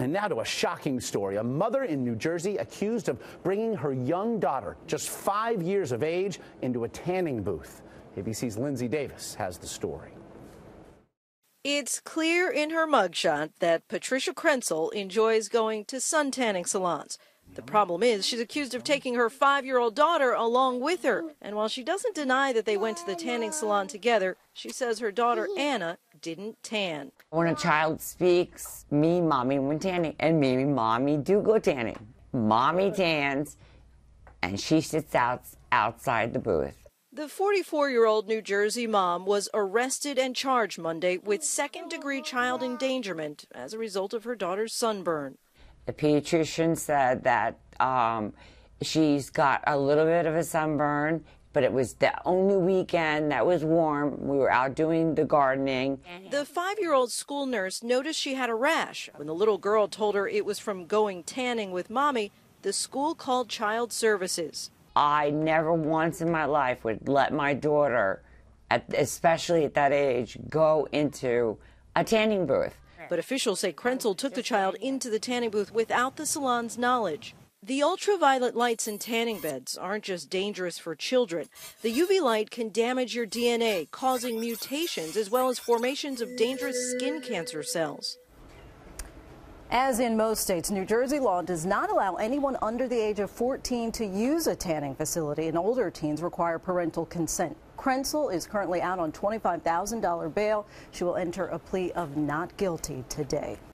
And now to a shocking story. A mother in New Jersey accused of bringing her young daughter, just five years of age, into a tanning booth. ABC's Lindsay Davis has the story. It's clear in her mugshot that Patricia Krentcil enjoys going to sun tanning salons. The problem is she's accused of taking her five year old daughter along with her. And while she doesn't deny that they went to the tanning salon together, she says her daughter Anna didn't tan. When a child speaks, me, mommy went tanning, and me, mommy do go tanning. Mommy tans, and she sits out outside the booth. The 44 year old New Jersey mom was arrested and charged Monday with second degree child endangerment as a result of her daughter's sunburn. The pediatrician said that um, she's got a little bit of a sunburn, but it was the only weekend that was warm. We were out doing the gardening. The five year old school nurse noticed she had a rash. When the little girl told her it was from going tanning with mommy, the school called child services. I never once in my life would let my daughter, at, especially at that age, go into a tanning booth. But officials say Krentcil took the child into the tanning booth without the salon's knowledge. The ultraviolet lights in tanning beds aren't just dangerous for children. The UV light can damage your DNA, causing mutations as well as formations of dangerous skin cancer cells. As in most states, New Jersey law does not allow anyone under the age of 14 to use a tanning facility, and older teens require parental consent. Krentcil is currently out on $25,000 bail. She will enter a plea of not guilty today.